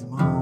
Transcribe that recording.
small.